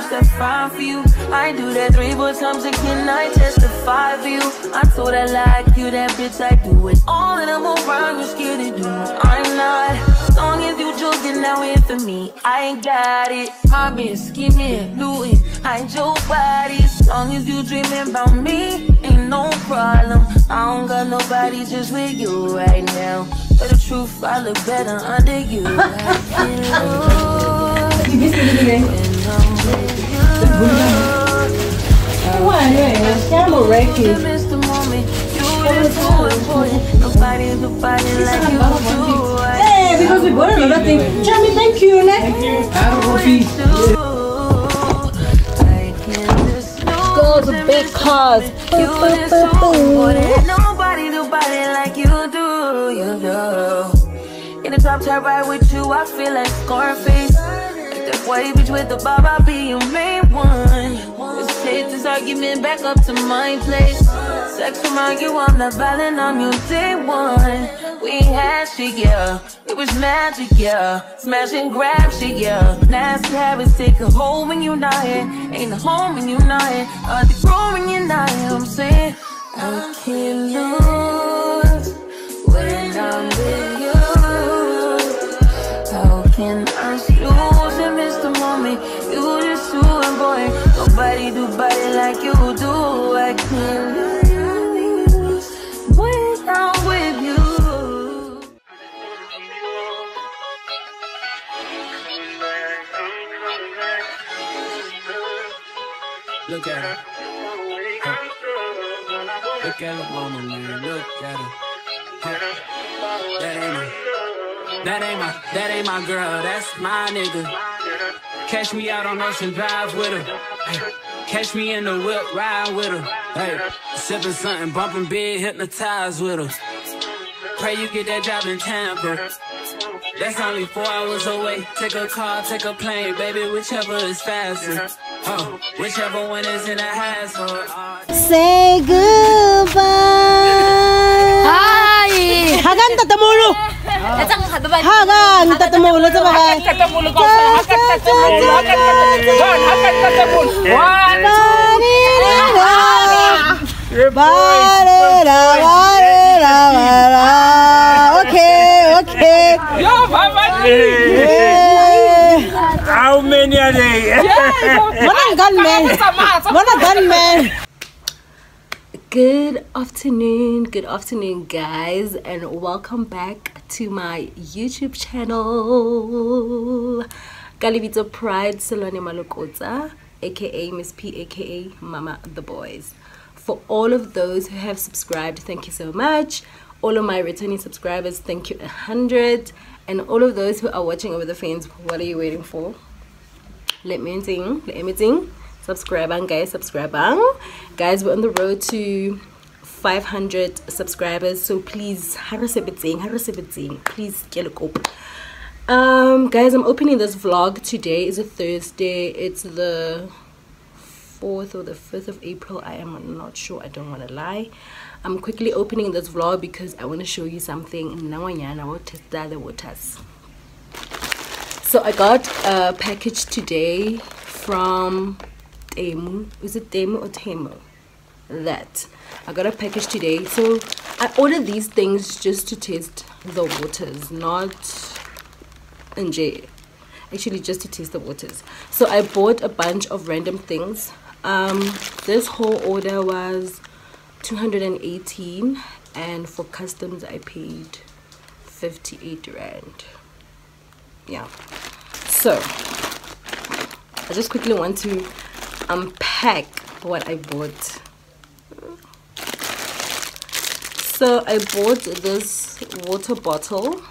touch that fine for you. I do that three, four times and can I testify for you? I told her like you, that bitch, I do it. All that I'm around, you're scared to do. I'm not. Long as you joking, now in for me. I ain't got it. I've scheming, looting, hide your body. As long as you dreaming about me, ain't no problem. I don't got nobody just with you right now. But the truth, I look better under you. I can you. You you you. I Hey, because we bought another thing. Chami, thank you. Can't just Go to. You you. You the top right with you, I feel like Scarface. That white bitch with the bob, I'll be your main one. Let's take this argument back up to my place. Sex remind you I'm not violent, I'm your day one. We had shit, yeah. It was magic, yeah. Smash and grab shit, yeah. Nasty habits take a hold when you're not here. Ain't a home when you're not here. Uh, they grow when you're not here. I'm saying I can't lose when I'm with like you do. I you. Look at her. Huh. Look at her mama, man. Look at her. Huh. That ain't my. That ain't my. That ain't my girl. That's my nigga. Catch me out on Ocean Drive with her. Hey. Catch me in the whip, ride with her. Hey. Sipping something, bumping big, hypnotized with her. Pray you get that job in Tampa. That's only four hours away. Take a car, take a plane, baby, whichever is faster. Oh, whichever one is in a hassle. Say goodbye. Hi! Hagan tatamulu. हागांगतात मुलंच बघाय okay okay How many are they? Yeah, what a gunman! What a gunman! Good afternoon, good afternoon, guys, and welcome back to my YouTube channel. Kalibito Pride Salone Malokota, aka Miss P, aka Mama the Boys. For all of those who have subscribed, thank you so much. All of my returning subscribers, thank you a hundred. And all of those who are watching over the fence, what are you waiting for? let me sing let me sing subscribe on guys subscribe guys we're on the road to 500 subscribers so please please get a um guys i'm opening this vlog. Today is a thursday. It's the 4th or the 5th of april. I am not sure. I don't want to lie. I'm quickly opening this vlog because i want to show you something. What is that? The waters. So I got a package today from Temu. Is it Temu or Temu? That. I got a package today. So I ordered these things just to test the waters, not NJ. Actually, just to taste the waters. So I bought a bunch of random things. Um, this whole order was 218 and for customs I paid 58 rand yeah so i just quickly want to unpack what i bought. So i bought this water bottle.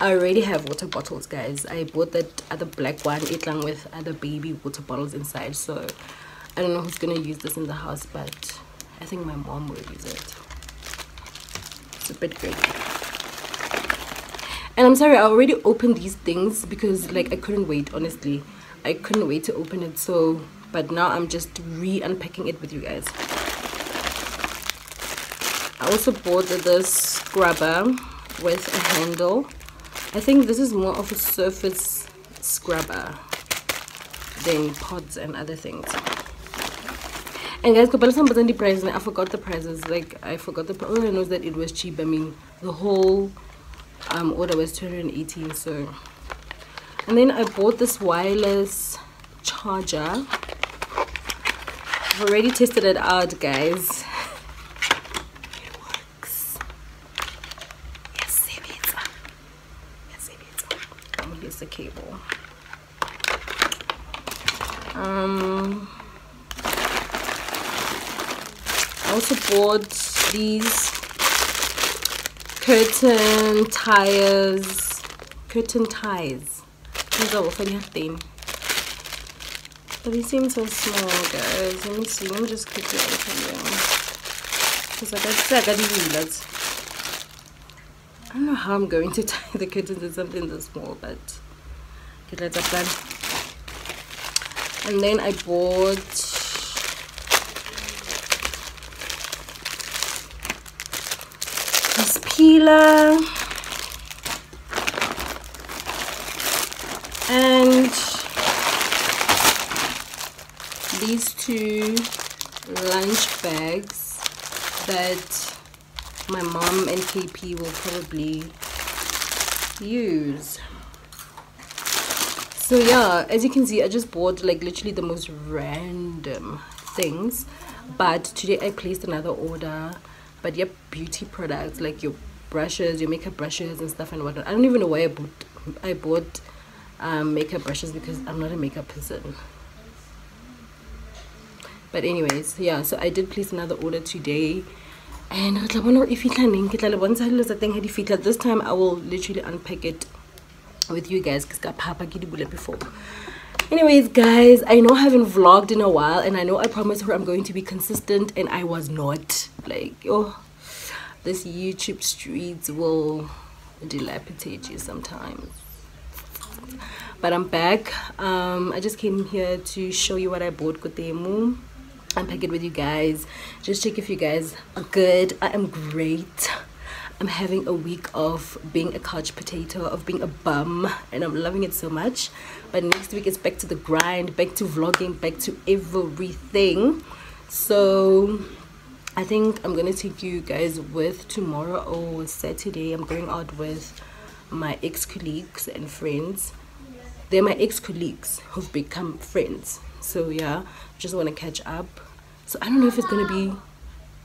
I already have water bottles guys. I bought that other black one. It along with other baby water bottles inside so i don't know who's gonna use this in the house but i think my mom will use it. It's a bit great. And i'm sorry i already opened these things because like i couldn't wait honestly i couldn't wait to open it so but now i'm just re-unpacking it with you guys i also bought this scrubber with a handle i think this is more of a surface scrubber than pods and other things. And guys, the prices. I forgot the prices. Like I forgot the. All I know is that it was cheap. I mean, the whole um order was 218. So, and then I bought this wireless charger. I've already tested it out, guys. It works. Yes, sebenza. Yes, sebenza. Oh, here's the cable. Um. I also bought these curtain tires curtain ties are for nothing but they seems so small guys. Let me see. Let me just quickly open them because like I said I got these I don't know how I'm going to tie the curtains to something this small but okay let's plan. And then I bought this peeler and these two lunch bags that my mom and KP will probably use. So yeah as you can see I just bought like literally the most random things. But today I placed another order. But yeah beauty products like your brushes your makeup brushes and stuff and whatnot. I don't even know why i bought i bought um, makeup brushes because i'm not a makeup person but anyways yeah so i did place another order today. And I wonder if it. Can once I lose the thing had this time i will literally unpack it with you guys because before. Anyways guys i know i haven't vlogged in a while and i know i promised her i'm going to be consistent and i was not. Like oh this youtube streets will dilapidate you sometimes. But i'm back. Um i just came here to show you what i bought kutemu unpack it with you guys just check if you guys are good i am great I'm having a week of being a couch potato, of being a bum, and I'm loving it so much. But next week is back to the grind, back to vlogging, back to everything. So I think I'm gonna take you guys with tomorrow or Saturday. I'm going out with my ex-colleagues and friends. They're my ex-colleagues who've become friends. So yeah, just wanna catch up. So I don't know if it's gonna be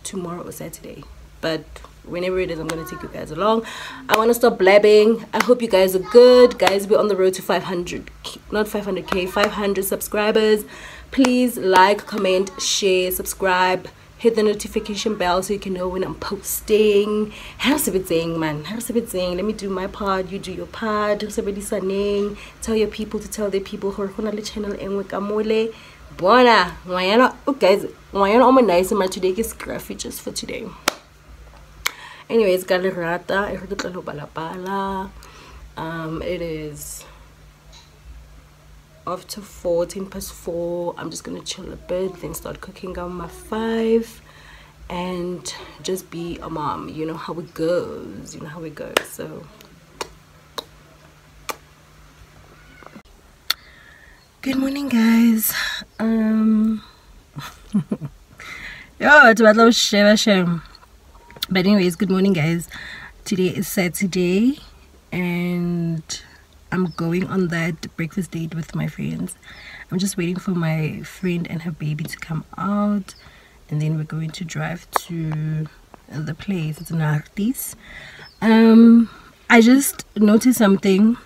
tomorrow or Saturday, but whenever it is i'm gonna take you guys along. I want to stop blabbing. I hope you guys are good. Guys we're on the road to 500 not 500k 500 subscribers. Please like comment share subscribe. Hit the notification bell so you can know when i'm posting. How's it saying man? How's it saying let me do my part. You do your part. Tell your people to tell their people. Channel bona ngwanyana oh guys ngwanyana o mo nice ma today is scruffy just for today. Anyways ka lerata e re ke tlo bala um it is after 14 past 4 i'm just gonna chill a bit then start cooking on my 5 and just be a mom. You know how it goes you know how it goes so good morning guys. Um yo to batla share share but anyways good morning guys. Today is saturday and i'm going on that breakfast date with my friends. I'm just waiting for my friend and her baby to come out and then we're going to drive to the place. It's an artist um i just noticed something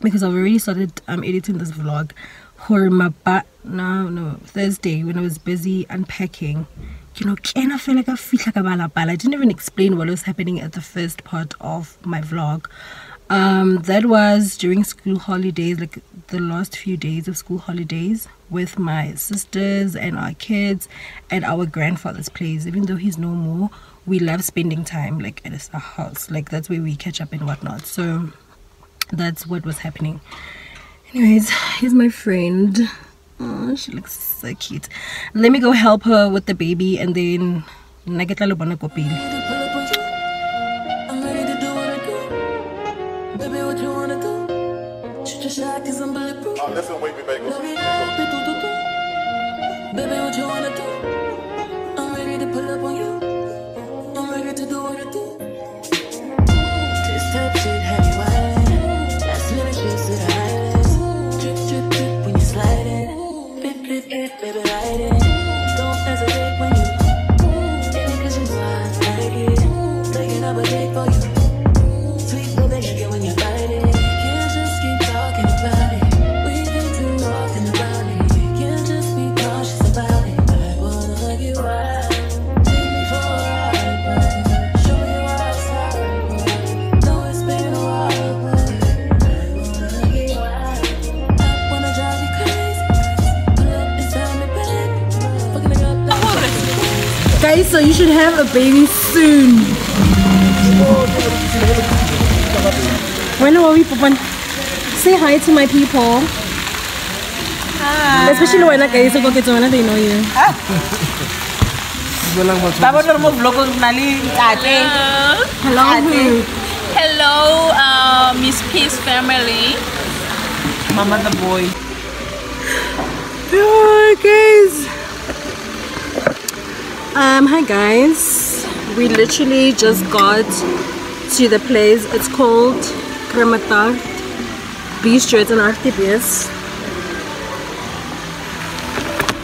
because i've already started um editing this vlog no no thursday when i was busy unpacking. You know can I feel like I feel like I didn't even explain what was happening at the first part of my vlog. Um that was during school holidays like the last few days of school holidays with my sisters and our kids at our grandfather's place. Even though he's no more we love spending time like at his house. Like that's where we catch up and whatnot. So that's what was happening anyways here's my friend Oh, she looks so cute. Let me go help her with the baby and then nakita lo bona ko pili. listen, wait me back. Baby, what you wanna do? I'm ready to pull up on you. I'm ready to do what I do. Should have a baby soon. When are we popan? Say hi to my people. Hi. Especially when I guys go get to they know you. ba bone gore mo vlogong na le Hello. Hello, uh, Miss P's family. mama the boy Hi guys. Um, hi guys. We literally just got to the place. It's called Krematar Bistro. It's an RTBS.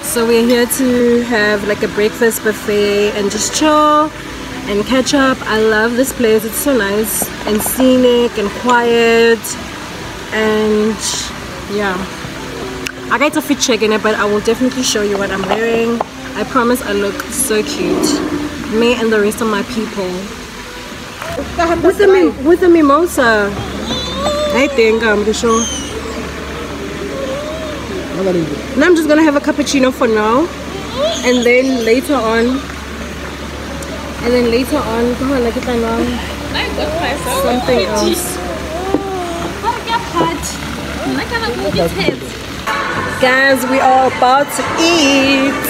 So we're here to have like a breakfast buffet and just chill and catch up. I love this place. It's so nice and scenic and quiet and yeah. I got a fit check in it, but I will definitely show you what I'm wearing. I promise I look so cute. Me and the rest of my people. With the, with the mimosa. I think I'm sure. Now I'm just gonna have a cappuccino for now. And then later on. And then later on, come on, like it now. Something else. Guys, we are about to eat.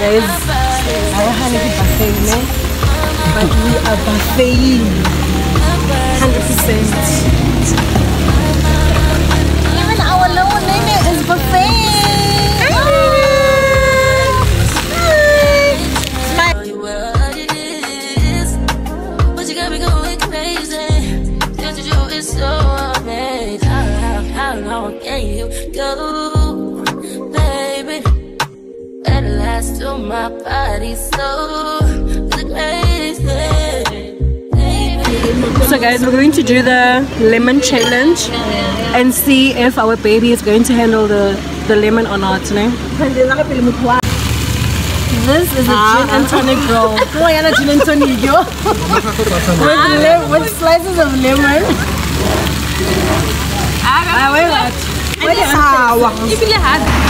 Guys. I had a buffet, man. But we are buffeting. 100%. Till my so So guys, we're going to do the lemon challenge and see if our baby is going to handle the, the lemon or not. No? This is a gin and tonic roll. gin and tonic yo. with, with slices of lemon. Ah, wait, what? Ebile ha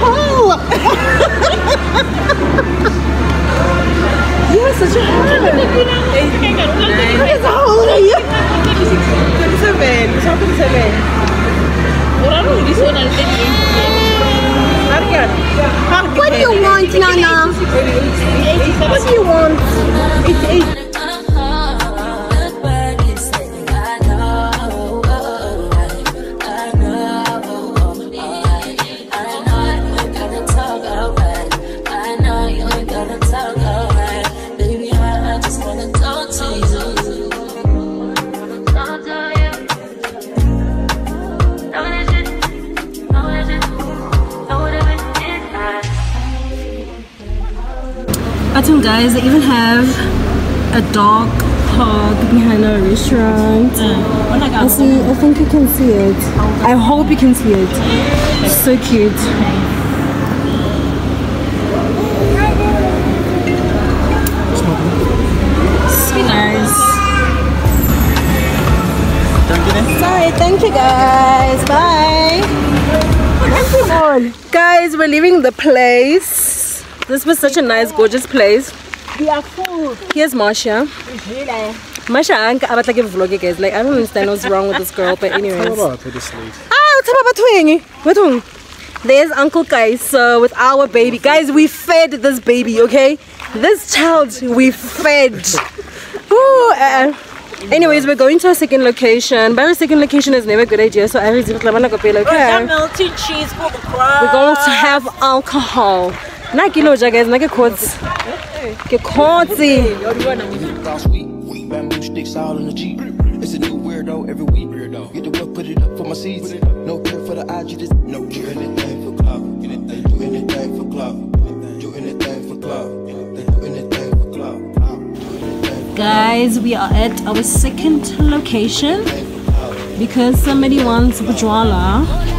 hole. You're such a hole. Old are you? 27. It's not 27. What do you want, Nana? What do you want? It's. Guys, they even have a dog park behind our restaurant. I oh see, I think you can see it. I hope you can see it. So cute. So nice. Sorry, thank you guys. Bye. Guys, we're leaving the place. This was such a nice, gorgeous place. We are full. Here's Marsha. Marsha, anka abatla ke vlog guys. Like I don't understand what's wrong with this girl, but anyways. Ah, uthaba batwengi. Bathong. There's Uncle Kai, so with our baby. Guys, we fed this baby, okay? This child, we fed. Ooh, uh, anyways, we're going to our second location. But our second location is never a good idea, so I really okay? melted cheese for the crowd. We're going to have alcohol. Na kilo ja guys, na ke kotsi. Ke kotsi. Boss week, week bamboo sticks all in the Jeep. It's a new weirdo every week. Weirdo. Get the work, put it up for my seeds. No care for the IG, just no care. Do anything for club. Anything, do anything for club. Do anything for club. Do anything for club. Guys, we are at our second location because somebody wants Bujwala.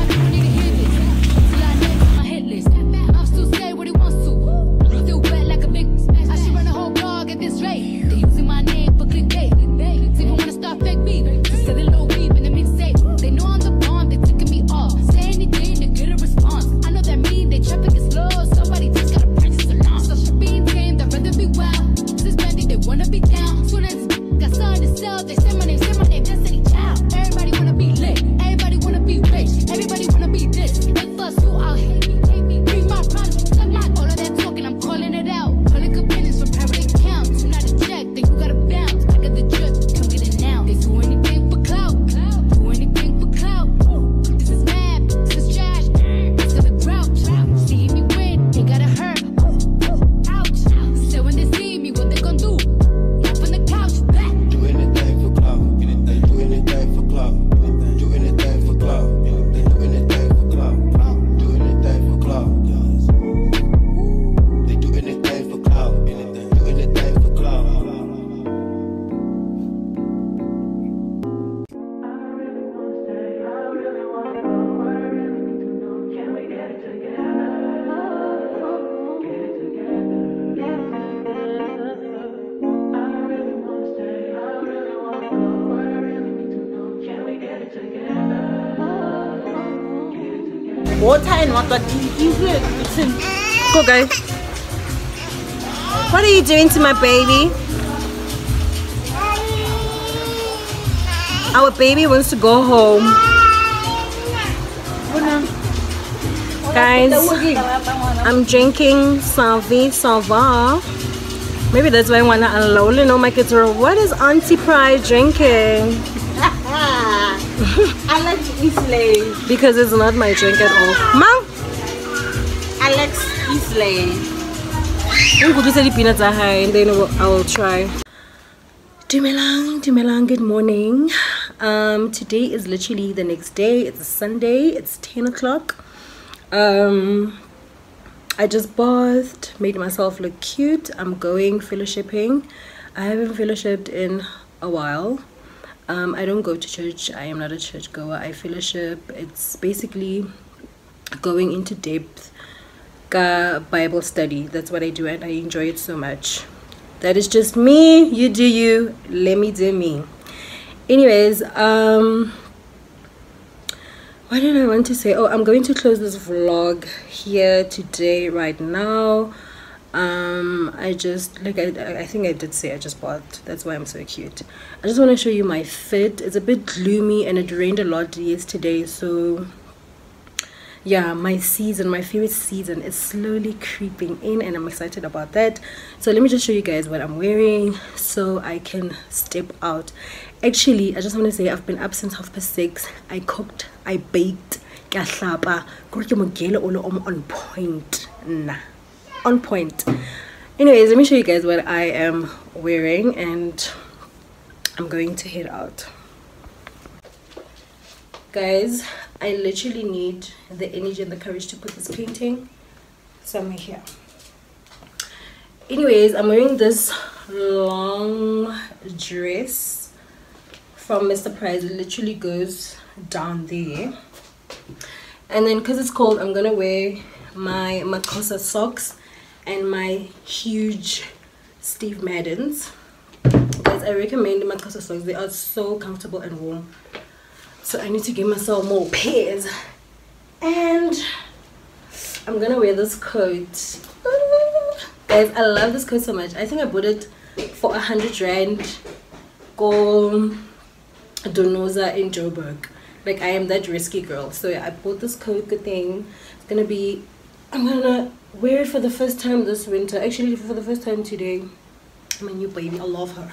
Go. What are you doing to my baby? Our baby wants to go home. Guys, I'm drinking Salvi Salva. Maybe that's why I wanna alone know my kids are what is Auntie Pride drinking? Alex Islay. Because it's not my drink at all. Mom, Islay. Ungudisa di peanuts and then I will try. Dumelang, Dumelang, good morning. Um, today is literally the next day. It's a Sunday. It's 10 o'clock. Um, I just bathed, made myself look cute. I'm going fellowshipping. I haven't fellowshipped in a while. Um, I don't go to church. I am not a church goer. I fellowship. It's basically going into depth ka Bible study. That's what I do, and I enjoy it so much. That is just me. You do you. Let me do me. Anyways, um, what did I want to say? Oh, I'm going to close this vlog here today, right now. Um, I just like I, I think I did say I just bought. That's why I'm so cute. I just want to show you my fit. It's a bit gloomy and it rained a lot yesterday, so yeah my season my favorite season is slowly creeping in and i'm excited about that. So let me just show you guys what i'm wearing so i can step out. Actually i just want to say i've been up since half past six. I cooked i baked on point. Nah on point. Anyways let me show you guys what i am wearing and i'm going to head out. Guys I literally need the energy and the courage to put this painting somewhere here. Anyways, I'm wearing this long dress from Mr. Price. It literally goes down there. And then because it's cold, I'm going to wear my Makosa socks and my huge Steve Maddens. Guys, I recommend Makosa socks. They are so comfortable and warm so I need to give myself more pairs. And I'm gonna wear this coat. Guys I love this coat so much. I think I bought it for a hundred rand go Donosa in Joburg. Like I am that risky girl. So yeah, I bought this coat thing. It's gonna be I'm gonna wear it for the first time this winter. Actually for the first time today. My new baby I love her.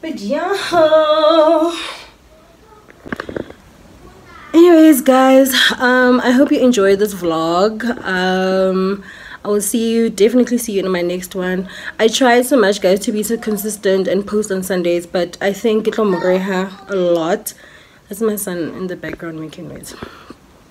But yeah anyways guys um i hope you enjoyed this vlog. Um i will see you definitely see you in my next one. I tried so much guys to be so consistent and post on sundays but i think it'll a lot. That's my son in the background making noise.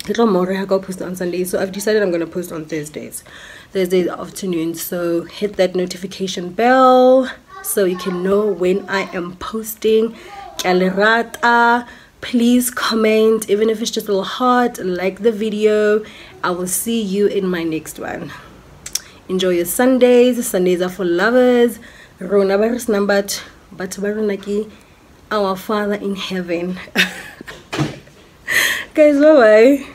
It'll go post on sundays so i've decided i'm gonna post on thursdays. Thursday afternoon so hit that notification bell so you can know when i am posting please comment even if it's just a little heart like the video. I will see you in my next one. Enjoy your sundays. Sundays are for lovers. Rona our father in heaven. Guys bye bye